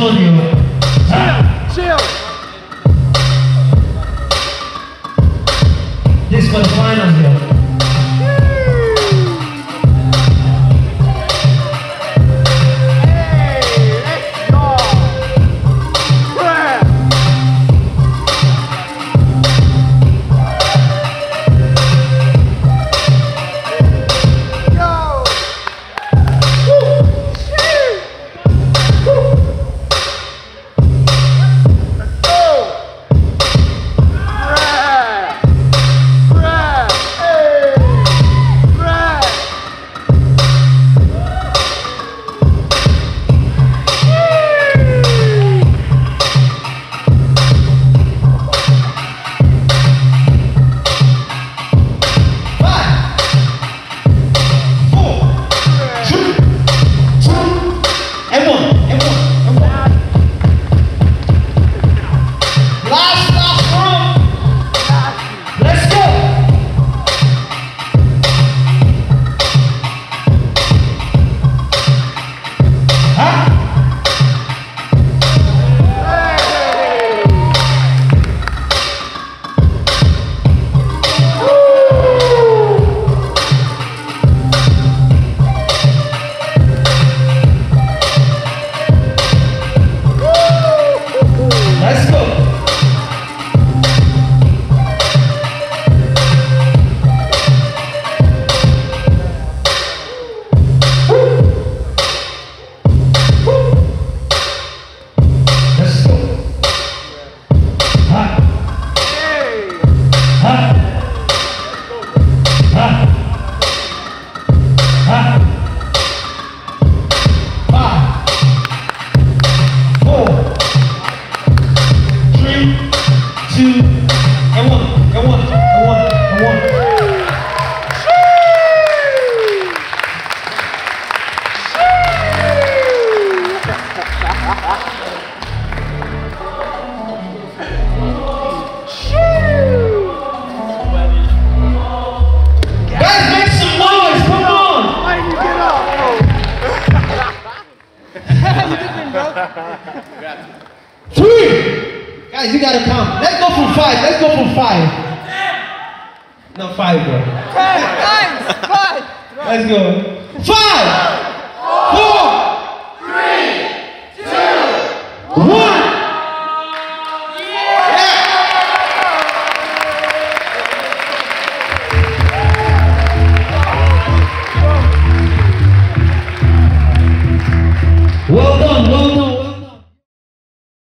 Chill. Chill. This for the finals. five. Let's go for five. Not No, five, bro. Ten. Five. Let's go. Five.